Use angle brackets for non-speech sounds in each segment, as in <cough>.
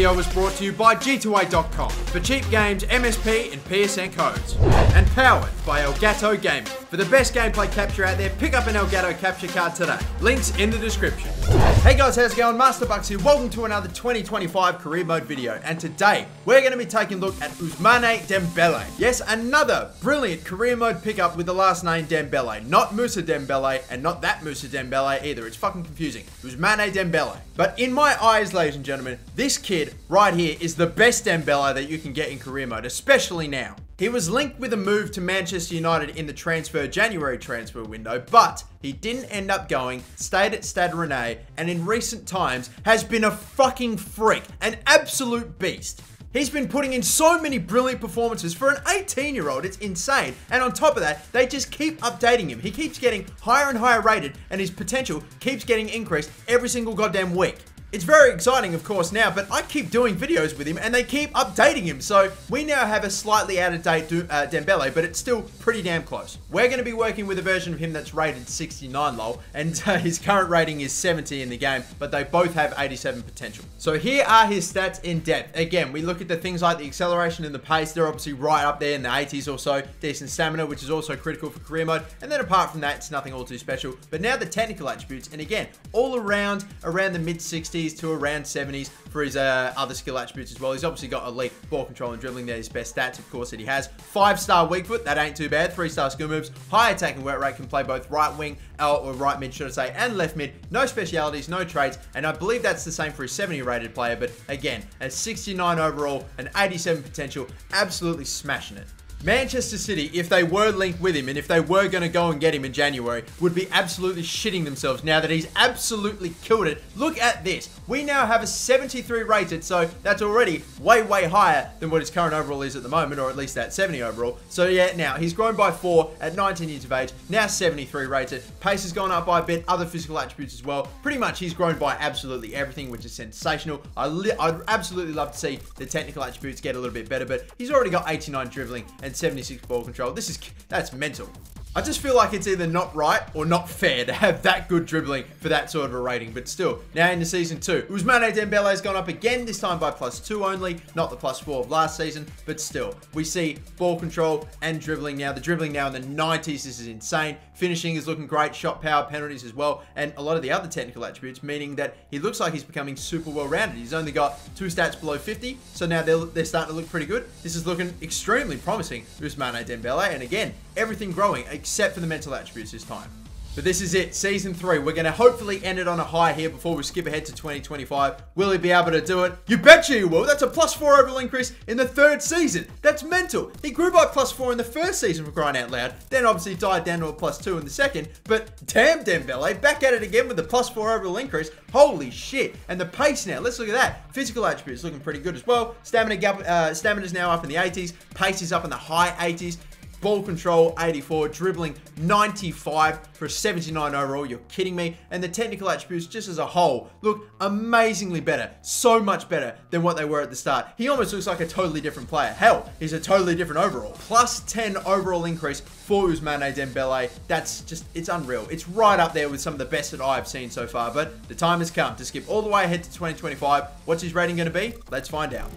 video was brought to you by G2A.com for cheap games, MSP, and PSN codes. And powered by Elgato Gaming. For the best gameplay capture out there, pick up an Elgato capture card today. Links in the description. Hey guys, how's it going? Master Bucks here. Welcome to another 2025 career mode video. And today, we're going to be taking a look at Ousmane Dembele. Yes, another brilliant career mode pickup with the last name Dembele. Not Musa Dembele, and not that Musa Dembele either. It's fucking confusing. Ousmane Dembele. But in my eyes, ladies and gentlemen, this kid right here is the best Dembele that you can get in career mode, especially now. He was linked with a move to Manchester United in the transfer January transfer window, but he didn't end up going, stayed at Stade Rennais, and in recent times has been a fucking freak, an absolute beast. He's been putting in so many brilliant performances for an 18 year old. It's insane. And on top of that, they just keep updating him. He keeps getting higher and higher rated, and his potential keeps getting increased every single goddamn week. It's very exciting, of course, now, but I keep doing videos with him and they keep updating him. So we now have a slightly out of date uh, Dembele, but it's still pretty damn close. We're going to be working with a version of him that's rated 69 lol, and uh, <laughs> his current rating is 70 in the game, but they both have 87 potential. So here are his stats in depth. Again, we look at the things like the acceleration and the pace. They're obviously right up there in the 80s or so. Decent stamina, which is also critical for career mode. And then apart from that, it's nothing all too special. But now the technical attributes, and again, all around, around the mid 60s, 60s to around 70s for his uh, other skill attributes as well. He's obviously got elite ball control and dribbling. They're his best stats, of course, that he has. Five-star weak foot, that ain't too bad. Three-star skill moves. High attacking work rate, can play both right wing, uh, or right mid, should I say, and left mid. No specialities, no traits, and I believe that's the same for his 70 rated player, but again, a 69 overall, an 87 potential, absolutely smashing it. Manchester City, if they were linked with him and if they were going to go and get him in January, would be absolutely shitting themselves now that he's absolutely killed it. Look at this. We now have a 73 rated, so that's already way, way higher than what his current overall is at the moment, or at least that 70 overall. So yeah, now he's grown by four at 19 years of age, now 73 rated. Pace has gone up by a bit, other physical attributes as well. Pretty much he's grown by absolutely everything, which is sensational. I I'd absolutely love to see the technical attributes get a little bit better, but he's already got 89 dribbling and and 76 ball control. This is, that's mental. I just feel like it's either not right or not fair to have that good dribbling for that sort of a rating. But still, now into season two, Ousmane Dembele has gone up again, this time by plus two only, not the plus four of last season. But still, we see ball control and dribbling now. The dribbling now in the 90s, this is insane. Finishing is looking great, shot power, penalties as well, and a lot of the other technical attributes, meaning that he looks like he's becoming super well-rounded. He's only got two stats below 50, so now they're, they're starting to look pretty good. This is looking extremely promising, Ousmane Dembele, and again, everything growing except for the mental attributes this time. But this is it, season three. We're going to hopefully end it on a high here before we skip ahead to 2025. Will he be able to do it? You betcha he will. That's a plus four overall increase in the third season. That's mental. He grew by plus four in the first season for crying out loud. Then obviously died down to a plus two in the second. But damn Dembele, back at it again with the plus four overall increase. Holy shit. And the pace now, let's look at that. Physical attributes looking pretty good as well. Stamina gap, uh, stamina's now up in the 80s. Pace is up in the high 80s. Ball control, 84. Dribbling, 95 for a 79 overall. You're kidding me. And the technical attributes, just as a whole, look amazingly better. So much better than what they were at the start. He almost looks like a totally different player. Hell, he's a totally different overall. Plus 10 overall increase for Ousmane Dembele. That's just, it's unreal. It's right up there with some of the best that I've seen so far. But the time has come to skip all the way ahead to 2025. What's his rating going to be? Let's find out.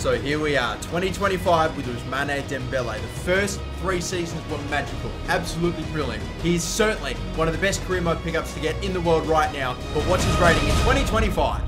So here we are, 2025 with Ousmane Dembele. The first three seasons were magical, absolutely brilliant. He's certainly one of the best career mode pickups to get in the world right now. But what's his rating in 2025?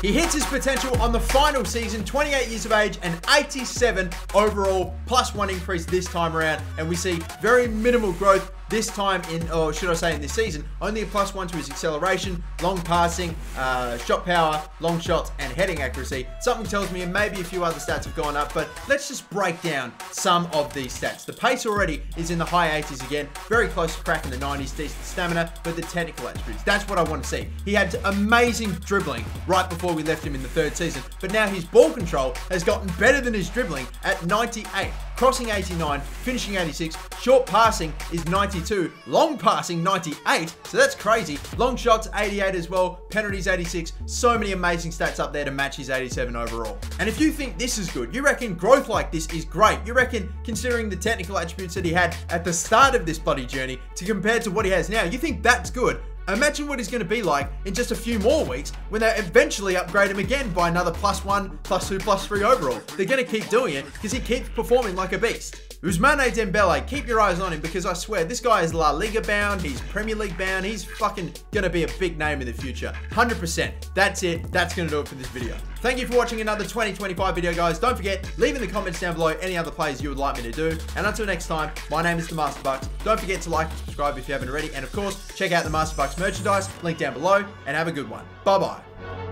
He hits his potential on the final season, 28 years of age and 87 overall, plus one increase this time around. And we see very minimal growth this time in, or should I say in this season, only a plus one to his acceleration, long passing, uh, shot power, long shots, and heading accuracy. Something tells me maybe a few other stats have gone up, but let's just break down some of these stats. The pace already is in the high 80s again, very close to cracking the 90s, decent stamina, but the technical attributes, that's what I want to see. He had amazing dribbling right before we left him in the third season, but now his ball control has gotten better than his dribbling at 98. Crossing 89, finishing 86, short passing is 92, long passing 98, so that's crazy. Long shots 88 as well, penalties 86, so many amazing stats up there to match his 87 overall. And if you think this is good, you reckon growth like this is great, you reckon considering the technical attributes that he had at the start of this bloody journey to compare to what he has now, you think that's good, Imagine what he's going to be like in just a few more weeks when they eventually upgrade him again by another plus one, plus two, plus three overall. They're going to keep doing it because he keeps performing like a beast. Ousmane Dembele, keep your eyes on him because I swear this guy is La Liga bound, he's Premier League bound, he's fucking gonna be a big name in the future. 100%. That's it. That's gonna do it for this video. Thank you for watching another 2025 video, guys. Don't forget, leave in the comments down below any other players you would like me to do. And until next time, my name is The Master Bucks. Don't forget to like and subscribe if you haven't already. And of course, check out the Master Bucks merchandise, link down below, and have a good one. Bye-bye.